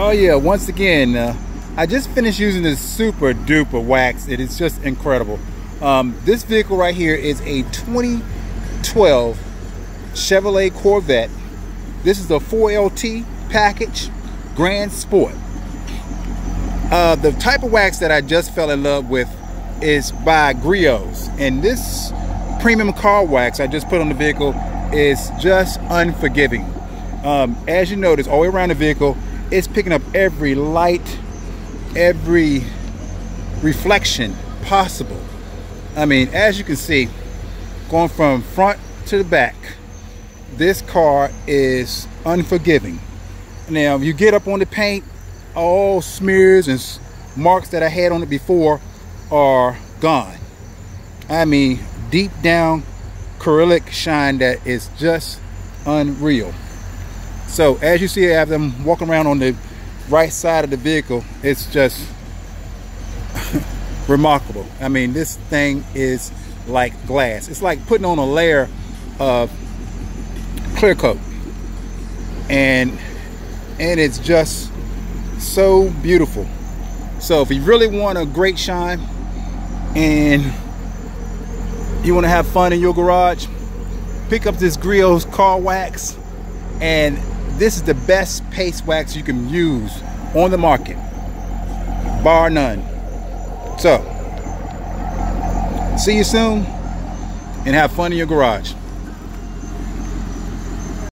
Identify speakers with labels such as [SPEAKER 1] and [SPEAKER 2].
[SPEAKER 1] Oh yeah, once again, uh, I just finished using this super duper wax. It is just incredible. Um, this vehicle right here is a 2012 Chevrolet Corvette. This is the 4LT package, Grand Sport. Uh, the type of wax that I just fell in love with is by Griot's. And this premium car wax I just put on the vehicle is just unforgiving. Um, as you notice, all around the vehicle, it's picking up every light, every reflection possible. I mean, as you can see, going from front to the back, this car is unforgiving. Now, if you get up on the paint, all smears and marks that I had on it before are gone. I mean, deep down acrylic shine that is just unreal. So as you see, I have them walking around on the right side of the vehicle. It's just remarkable. I mean, this thing is like glass. It's like putting on a layer of clear coat. And and it's just so beautiful. So if you really want a great shine and you want to have fun in your garage, pick up this Griot's car wax and this is the best paste wax you can use on the market, bar none. So, see you soon and have fun in your garage.